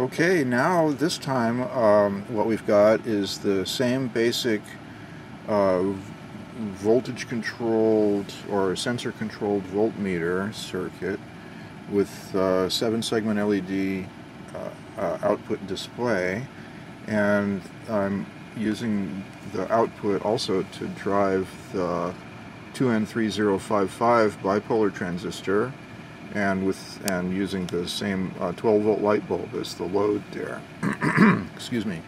Okay, now this time um, what we've got is the same basic uh, voltage controlled or sensor controlled voltmeter circuit with uh, seven segment LED uh, uh, output display. And I'm using the output also to drive the 2N3055 bipolar transistor and with and using the same uh, 12 volt light bulb as the load there. Excuse me.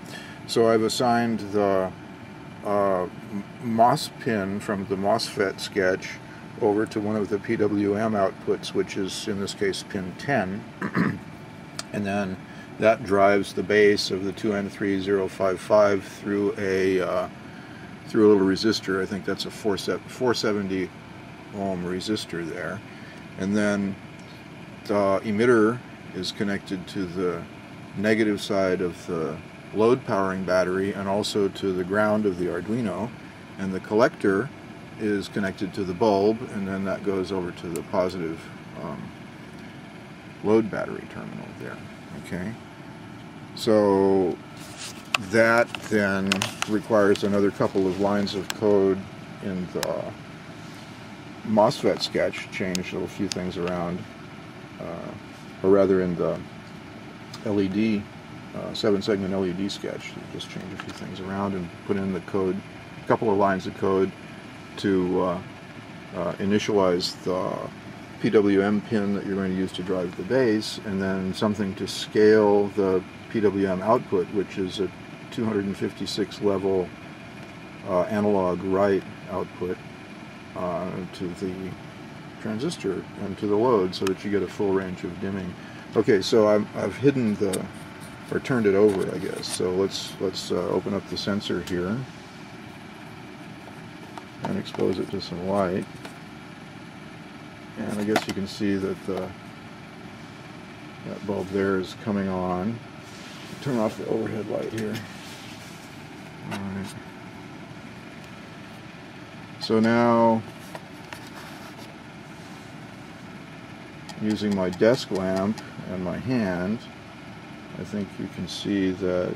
So I've assigned the uh, MOS pin from the MOSFET sketch over to one of the PWM outputs, which is in this case pin 10, and then that drives the base of the 2N3055 through a uh, through a little resistor. I think that's a 470 ohm resistor there, and then the emitter is connected to the negative side of the load powering battery and also to the ground of the Arduino. And the collector is connected to the bulb and then that goes over to the positive um, load battery terminal there okay? So that then requires another couple of lines of code in the MOSFET sketch change a few things around. uh, or rather in the LED, uh, seven segment LED sketch. You Just change a few things around and put in the code, a couple of lines of code to uh, uh, initialize the PWM pin that you're going to use to drive the base, and then something to scale the PWM output, which is a 256 level uh, analog write output uh, to the transistor into the load so that you get a full range of dimming. Okay, so i have hidden the, or turned it over, I guess. So let's let's uh, open up the sensor here and expose it to some light. And I guess you can see that the that bulb there is coming on. Turn off the overhead light here. All right. So now using my desk lamp and my hand, I think you can see that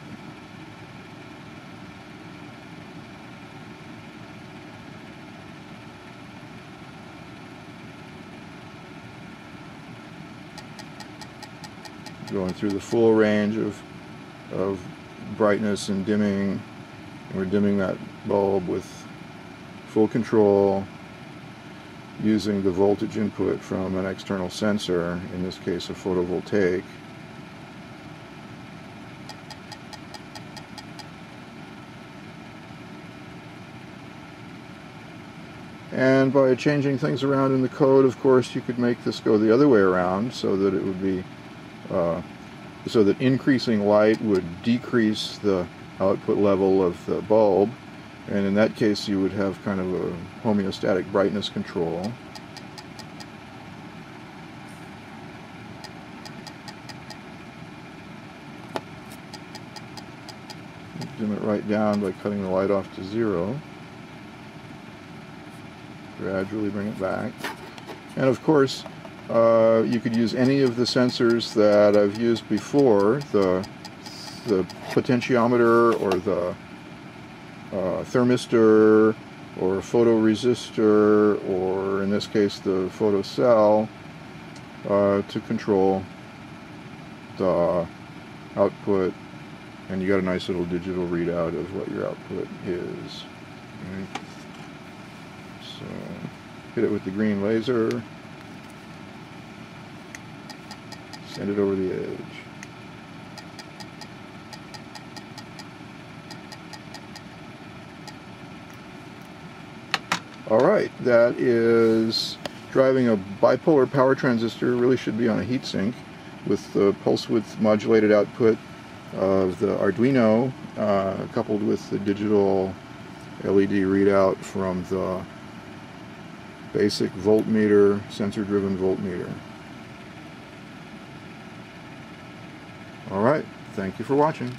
going through the full range of, of brightness and dimming. We're dimming that bulb with full control using the voltage input from an external sensor, in this case a photovoltaic. And by changing things around in the code, of course, you could make this go the other way around so that it would be, uh, so that increasing light would decrease the output level of the bulb and in that case you would have kind of a homeostatic brightness control. Dim it right down by cutting the light off to zero. Gradually bring it back. And of course, uh, you could use any of the sensors that I've used before, the, the potentiometer or the uh, thermistor or a photoresistor or in this case the photocell uh, to control the output and you got a nice little digital readout of what your output is. Right. So hit it with the green laser, send it over the edge. Alright, that is driving a bipolar power transistor, really should be on a heatsink, with the pulse width modulated output of the Arduino, uh, coupled with the digital LED readout from the basic voltmeter, sensor-driven voltmeter. Alright, thank you for watching.